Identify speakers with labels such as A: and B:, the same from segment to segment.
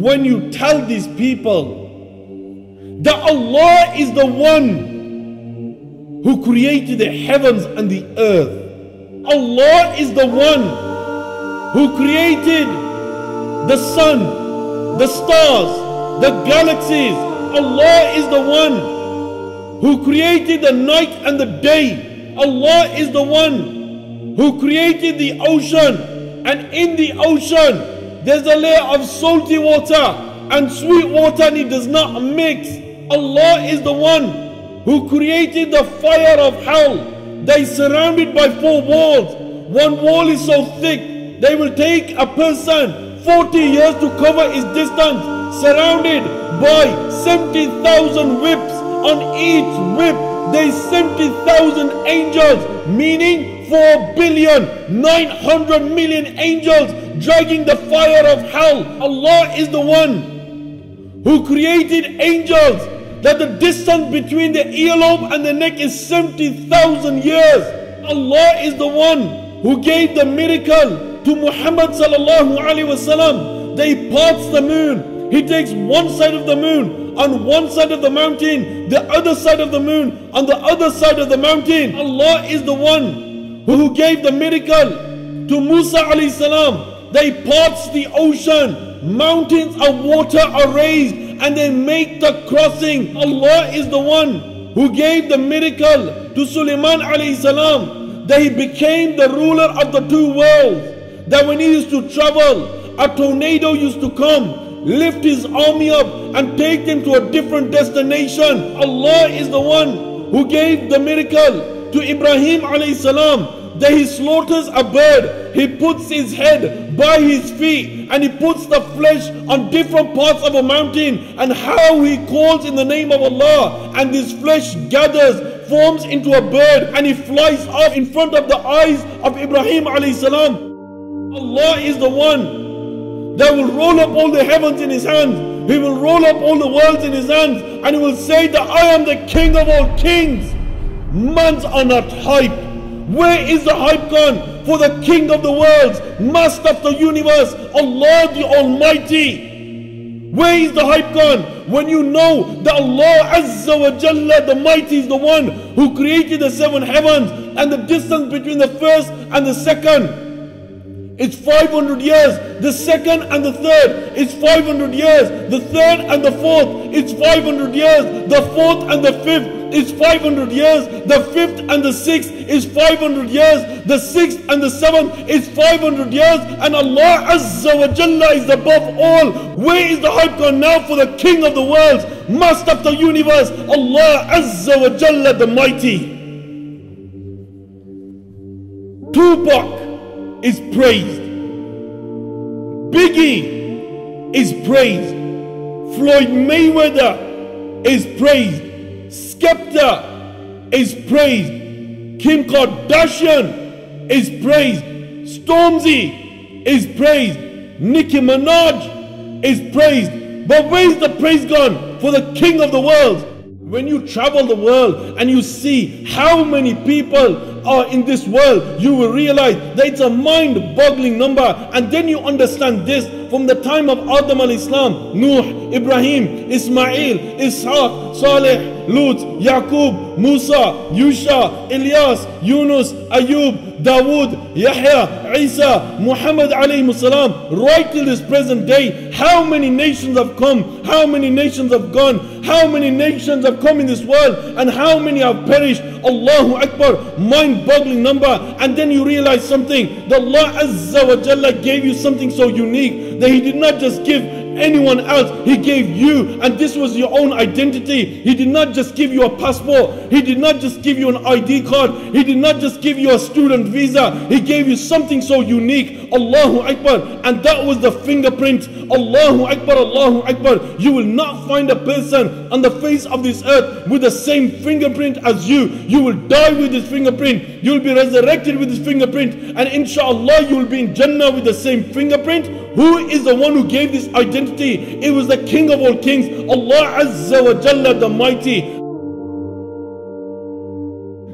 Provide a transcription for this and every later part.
A: when you tell these people that Allah is the one who created the heavens and the earth. Allah is the one who created the sun, the stars, the galaxies. Allah is the one who created the night and the day. Allah is the one who created the ocean. And in the ocean, there's a layer of salty water and sweet water and it does not mix. Allah is the one who created the fire of hell. They surrounded by four walls. One wall is so thick, they will take a person 40 years to cover his distance, surrounded by 70,000 whips. On each whip, there's 70,000 angels, meaning 4 billion, 900 million angels dragging the fire of hell. Allah is the one who created angels that the distance between the earlobe and the neck is 70,000 years. Allah is the one who gave the miracle to Muhammad sallallahu alaihi wasallam. They parts the moon. He takes one side of the moon on one side of the mountain, the other side of the moon on the other side of the mountain. Allah is the one who gave the miracle to Musa alayhi salam. They parts the ocean. Mountains of water are raised and they make the crossing. Allah is the one who gave the miracle to Sulaiman alayhi salam that he became the ruler of the two worlds. That when he used to travel, a tornado used to come, lift his army up and take them to a different destination. Allah is the one who gave the miracle to Ibrahim alayhi salam that he slaughters a bird, he puts his head by his feet and he puts the flesh on different parts of a mountain and how he calls in the name of Allah and this flesh gathers, forms into a bird and he flies off in front of the eyes of Ibrahim alayhi salam. Allah is the one that will roll up all the heavens in his hands. He will roll up all the worlds in his hands and he will say that I am the king of all kings. Man's are not hype. Where is the hype gone for the King of the worlds, Master of the universe, Allah the Almighty? Where is the hype gone when you know that Allah Azza wa Jalla the Mighty is the one who created the seven heavens and the distance between the first and the second? It's 500 years. The second and the third is 500 years. The third and the fourth is 500 years. The fourth and the fifth is 500 years. The fifth and the sixth is 500 years. The sixth and the seventh is 500 years. And Allah Azza wa Jalla is above all. Where is the hype gone now for the King of the worlds, Master of the universe, Allah Azza wa Jalla the Mighty? Tupac is praised. Biggie is praised. Floyd Mayweather is praised. Skepta is praised. Kim Kardashian is praised. Stormzy is praised. Nicki Minaj is praised. But where is the praise gone for the King of the world? When you travel the world and you see how many people are in this world, you will realize that it's a mind boggling number. And then you understand this from the time of Adam al Islam, Nuh, Ibrahim, Ismail, Ishaq, Saleh, Lut, Yaqub, Musa, Yusha, Ilyas, Yunus, Ayub, Dawood, Yahya, Isa, Muhammad alayhi salam, right till this present day, how many nations have come, how many nations have gone, how many nations have come in this world, and how many have perished. Allahu Akbar, mind-boggling number. And then you realize something, that Allah Azza wa Jalla gave you something so unique, that He did not just give anyone else. He gave you, and this was your own identity. He did not just give you a passport, He did not just give you an ID card, He did not just give you a student visa. He gave you something so unique. Allahu Akbar. And that was the fingerprint. Allahu Akbar, Allahu Akbar. You will not find a person on the face of this earth with the same fingerprint as you. You will die with this fingerprint. You will be resurrected with this fingerprint. And inshallah, you will be in Jannah with the same fingerprint. Who is the one who gave this identity? It was the King of all kings, Allah Azza wa Jalla the Mighty.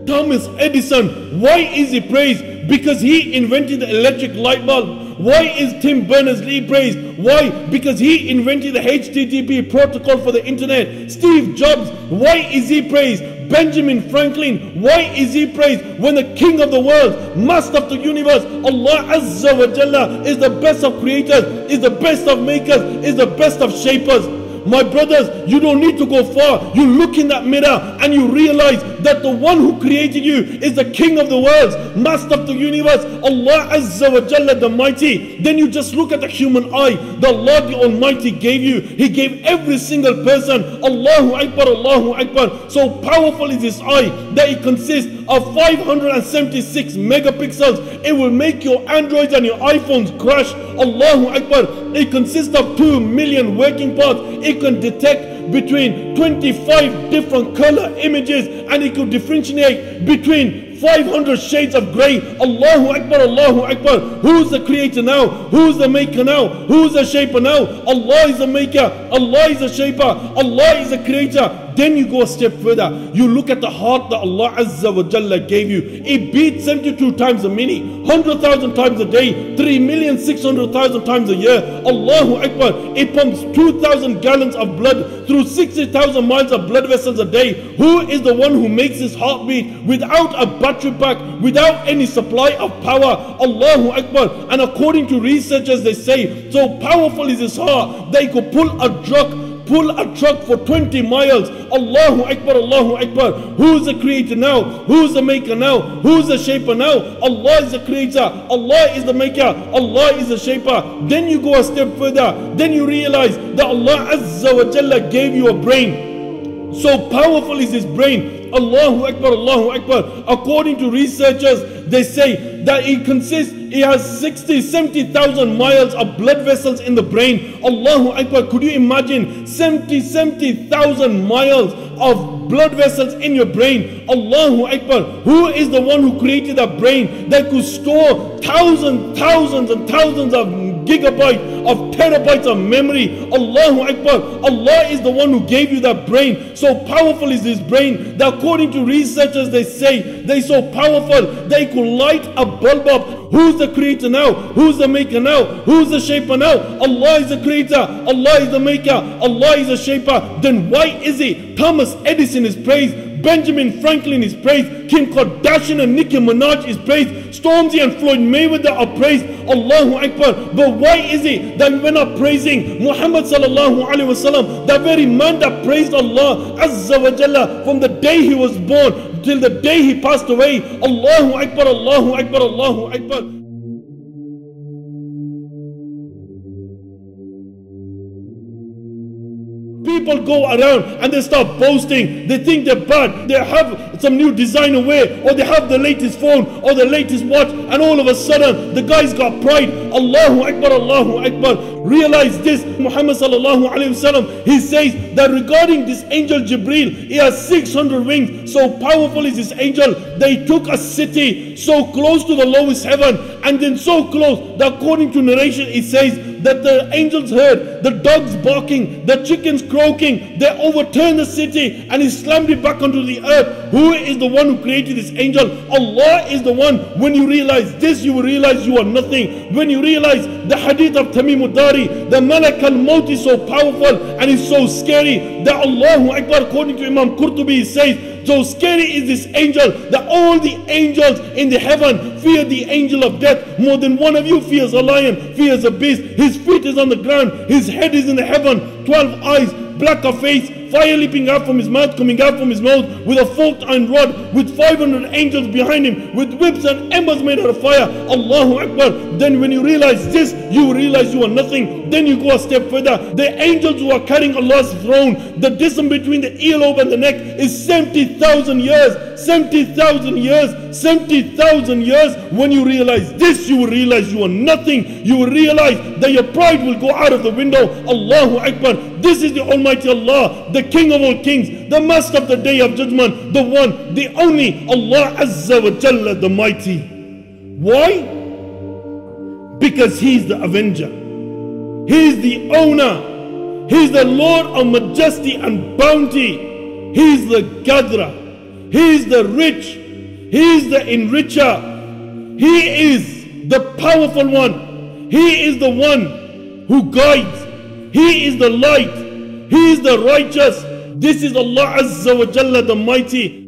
A: Thomas Edison, why is he praised? Because he invented the electric light bulb. Why is Tim Berners-Lee praised? Why? Because he invented the HTTP protocol for the internet. Steve Jobs, why is he praised? Benjamin Franklin, why is he praised when the king of the world, master of the universe, Allah Azza wa Jalla is the best of creators, is the best of makers, is the best of shapers. My brothers, you don't need to go far. You look in that mirror and you realize that the one who created you is the king of the worlds, master of the universe, Allah Azza wa Jalla the mighty. Then you just look at the human eye. The Lord the Almighty gave you. He gave every single person. Allahu Akbar, Allahu Akbar. So powerful is this eye that it consists of 576 megapixels. It will make your Androids and your iPhones crash. Allahu Akbar. It consists of 2 million working parts. It can detect between 25 different color images and it could differentiate between 500 shades of grey. Allahu Akbar, Allahu Akbar. Who's the creator now? Who's the maker now? Who's the shaper now? Allah is the maker. Allah is the shaper. Allah is the creator. Then you go a step further. You look at the heart that Allah Azza wa Jalla gave you. It beats 72 times a minute, 100,000 times a day, 3,600,000 times a year. Allahu Akbar. It pumps 2,000 gallons of blood through 60,000 miles of blood vessels a day. Who is the one who makes this heartbeat without a battery pack, without any supply of power? Allahu Akbar. And according to researchers, they say, so powerful is his heart, they could pull a truck pull a truck for 20 miles. Allahu Akbar, Allahu Akbar. Who's the creator now? Who's the maker now? Who's the shaper now? Allah is the creator. Allah is the maker. Allah is the shaper. Then you go a step further. Then you realize that Allah Azza wa Jalla gave you a brain. So powerful is his brain. Allahu Akbar, Allahu Akbar. According to researchers, they say that it consists he has 60, 70,000 miles of blood vessels in the brain. Allahu Akbar. Could you imagine 70, 70,000 miles of blood vessels in your brain? Allahu Akbar. Who is the one who created that brain that could store thousands, thousands and thousands of gigabytes of terabytes of memory? Allahu Akbar. Allah is the one who gave you that brain. So powerful is this brain that according to researchers they say they're so powerful they could light a bulb up Who's the creator now? Who's the maker now? Who's the shaper now? Allah is the creator. Allah is the maker. Allah is the shaper. Then why is it Thomas Edison is praised? Benjamin Franklin is praised. Kim Kardashian and Nicki Minaj is praised. Stormzy and Floyd Mayweather are praised. Allahu Akbar. But why is it that we're not praising Muhammad sallallahu alaihi wasallam, the very man that praised Allah Azza wa Jalla from the day he was born till the day he passed away. Allahu Akbar, Allahu Akbar, Allahu Akbar. People go around and they start boasting. They think they're bad. They have some new designer wear, or they have the latest phone, or the latest watch, and all of a sudden the guy's got pride. Allahu Akbar, Allahu Akbar. Realize this, Muhammad sallallahu alayhi wasallam, he says that regarding this angel Jibril, he has 600 wings. So powerful is this angel. They took a city so close to the lowest heaven and then so close that according to narration it says that the angels heard the dogs barking, the chickens croaking. They overturned the city and he slammed it back onto the earth. Who is the one who created this angel? Allah is the one. When you realize this, you will realize you are nothing. When you realize the hadith of Tamim Dari, the Malak al-Maut is so powerful and it's so scary that Allahu Akbar, according to Imam Qurtubi, says so scary is this angel that all the angels in the heaven fear the angel of death more than one of you fears a lion, fears a beast. His feet is on the ground, his head is in the heaven, 12 eyes, black of face, fire leaping out from his mouth, coming out from his mouth with a forked iron rod, with 500 angels behind him, with whips and embers made out of fire. Allahu Akbar. Then when you realize this, you realize you are nothing. Then you go a step further. The angels who are carrying Allah's throne, the distance between the earlobe and the neck is 70,000 years. 70,000 years. 70,000 years. When you realize this, you will realize you are nothing. You will realize that your pride will go out of the window. Allahu Akbar. This is the Almighty Allah the King of all kings, the Master of the Day of Judgment, the one, the only Allah Azza wa Jalla, the Mighty. Why? Because He's the Avenger. He's the owner. He's the Lord of majesty and bounty. He's the gatherer. He's the rich. He is the enricher. He is the powerful one. He is the one who guides. He is the light. He is the righteous. This is Allah Azza wa Jalla the Mighty.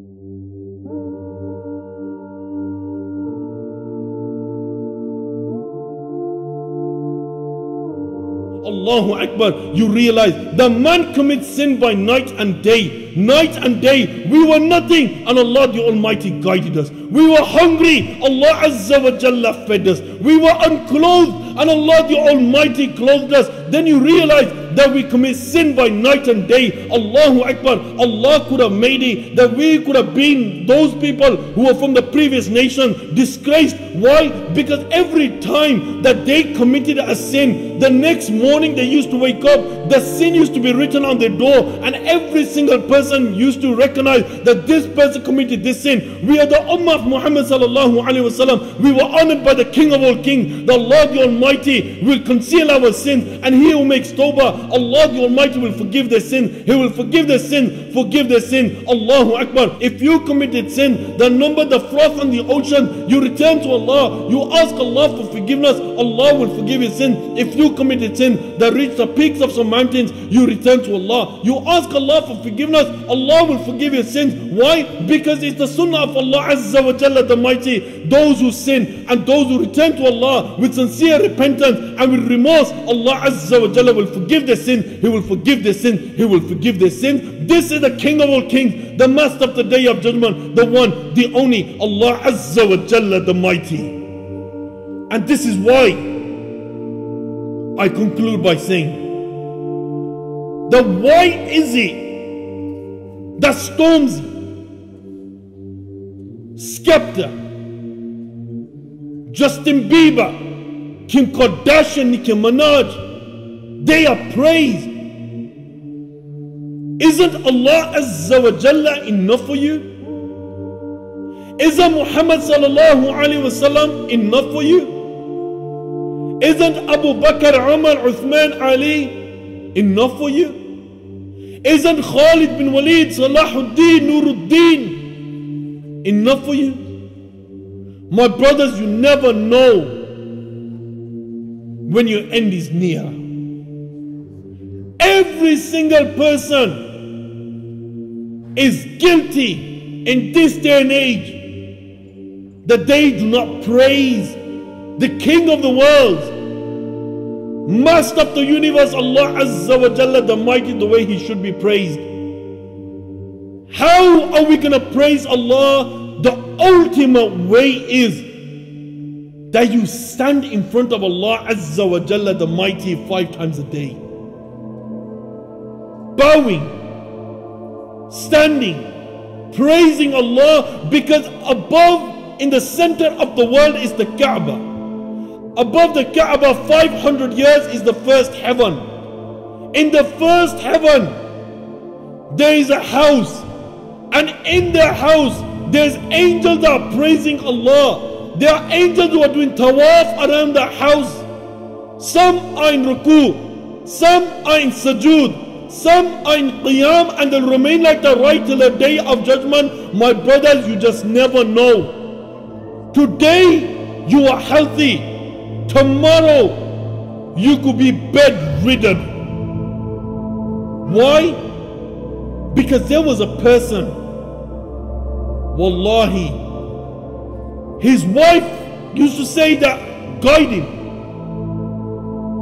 A: Allahu Akbar, you realize the man commits sin by night and day. Night and day, we were nothing, and Allah the Almighty guided us. We were hungry, Allah Azza wa Jalla fed us. We were unclothed, and Allah the Almighty clothed us. Then you realize that we commit sin by night and day. Allahu Akbar. Allah could have made it that we could have been those people who were from the previous nation disgraced. Why? Because every time that they committed a sin, the next morning they used to wake up, the sin used to be written on their door, and every single person used to recognize that this person committed this sin. We are the Ummah of Muhammad sallallahu alaihi wasallam. We were honored by the King of all kings, the Lord the Almighty will conceal our sins, and He who makes tawbah, Allah the Almighty will forgive their sin. He will forgive their sin, forgive their sin. Allahu Akbar. If you committed sin, the number the froth on the ocean, you return to Allah. You ask Allah for forgiveness. Allah will forgive your sin. If you committed sin that reached the peaks of some mountains, you return to Allah. You ask Allah for forgiveness. Allah will forgive your sins. Why? Because it's the sunnah of Allah Azza wa Jalla the Mighty. Those who sin and those who return to Allah with sincere repentance and with remorse, Allah Azza wa Jalla will forgive their sin. He will forgive their sin. He will forgive their sin. This is the King of all kings, the Master of the Day of Judgment, the one, the only, Allah Azza wa Jalla the Mighty. And this is why I conclude by saying that why is it that Stormzy Skepta, Justin Bieber, Kim Kardashian, Nicki Minaj, they are praised. Isn't Allah Azza wa Jalla enough for you? Isn't Muhammad sallallahu alayhi wasallam enough for you? Isn't Abu Bakr, Umar, Uthman, Ali enough for you? Isn't Khalid bin Walid, Salahuddin, Nuruddin enough for you? My brothers, you never know when your end is near. Every single person is guilty in this day and age that they do not praise the King of the world, Master of the universe, Allah Azza wa Jalla, the Mighty, the way He should be praised. How are we going to praise Allah? The ultimate way is that you stand in front of Allah Azza wa Jalla, the Mighty, five times a day. Bowing, standing, praising Allah because above in the center of the world is the Kaaba. Above the Kaaba, 500 years is the first heaven. In the first heaven, there is a house, and in their house, there's angels that are praising Allah. There are angels who are doing tawaf around the house. Some are in ruku, some are in sujood, some are in qiyam, and they'll remain like that right till the day of judgment. My brothers, you just never know. Today you are healthy. Tomorrow you could be bedridden. Why? Because there was a person, Wallahi, his wife used to say that, guide him.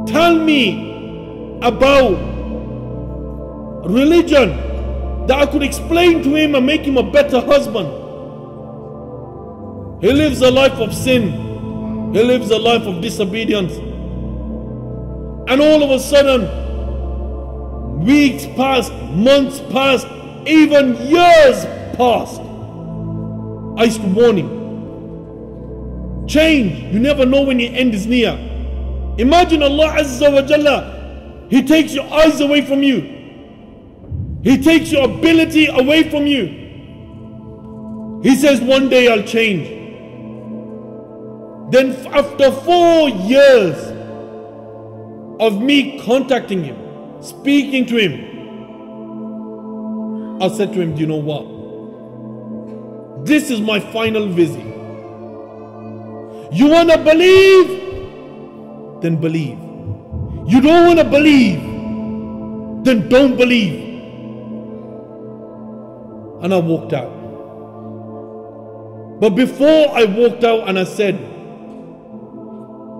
A: Tell me about religion that I could explain to him and make him a better husband. He lives a life of sin. He lives a life of disobedience. And all of a sudden, weeks passed, months passed, even years passed. I used to warn him. Change. You never know when your end is near. Imagine Allah Azza wa Jalla. He takes your eyes away from you. He takes your ability away from you. He says, One day I'll change. Then, after four years of me contacting him, speaking to him, I said to him, Do you know what? This is my final visit. You want to believe then believe. You don't want to believe, then don't believe. And I walked out. But before I walked out and I said,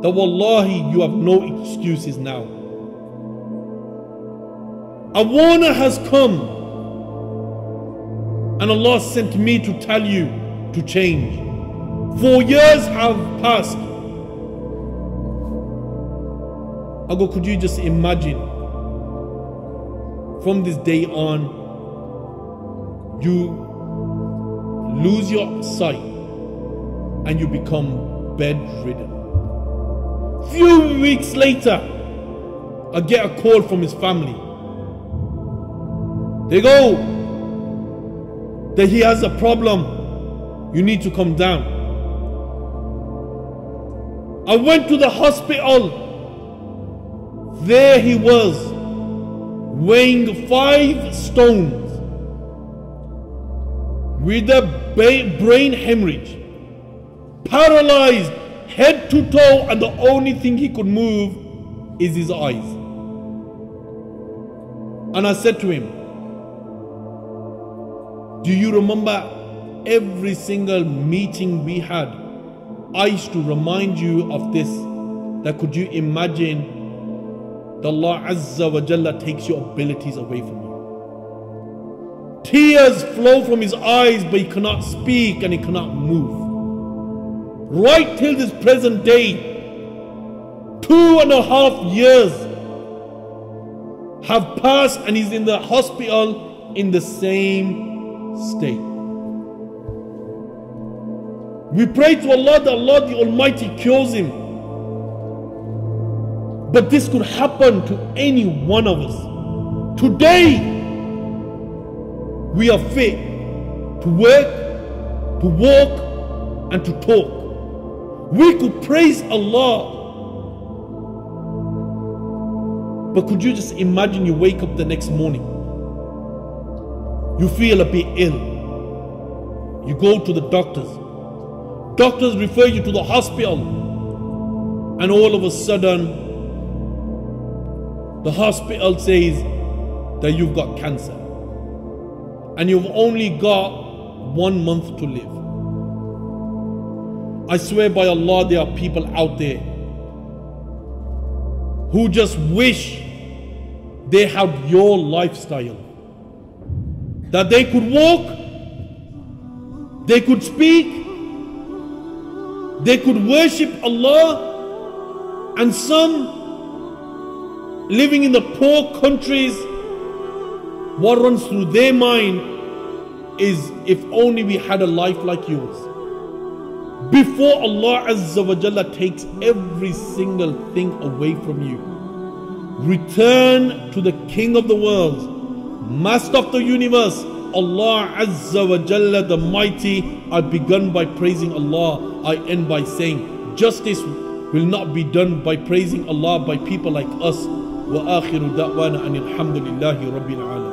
A: that wallahi, you have no excuses now. A warner has come, and Allah sent me to tell you to change. Four years have passed. I go, could you just imagine from this day on, you lose your sight and you become bedridden. Few weeks later, I get a call from his family. They go that he has a problem. You need to come down. I went to the hospital. There he was, weighing five stones with a brain hemorrhage, paralyzed head to toe, and the only thing he could move is his eyes. And I said to him, Do you remember every single meeting we had? I used to remind you of this. That could you imagine that Allah Azza wa Jalla takes your abilities away from you? Tears flow from his eyes, but he cannot speak and he cannot move right till this present day, two and a half years have passed and he's in the hospital in the same state. We pray to Allah that Allah the Almighty cures him. But this could happen to any one of us. Today, we are fit to work, to walk, and to talk. We could praise Allah. But could you just imagine you wake up the next morning? You feel a bit ill. You go to the doctors. Doctors refer you to the hospital. And all of a sudden, the hospital says that you've got cancer. And you've only got one month to live. I swear by Allah, there are people out there who just wish they had your lifestyle. That they could walk, they could speak, they could worship Allah, and some living in the poor countries, what runs through their mind is if only we had a life like yours. Before Allah Azza wa Jalla takes every single thing away from you, return to the King of the world, Master of the universe, Allah Azza wa Jalla the Mighty. I begun by praising Allah. I end by saying, justice will not be done by praising Allah by people like us. وآخر دعوانا أن الحمد لله رب العالمين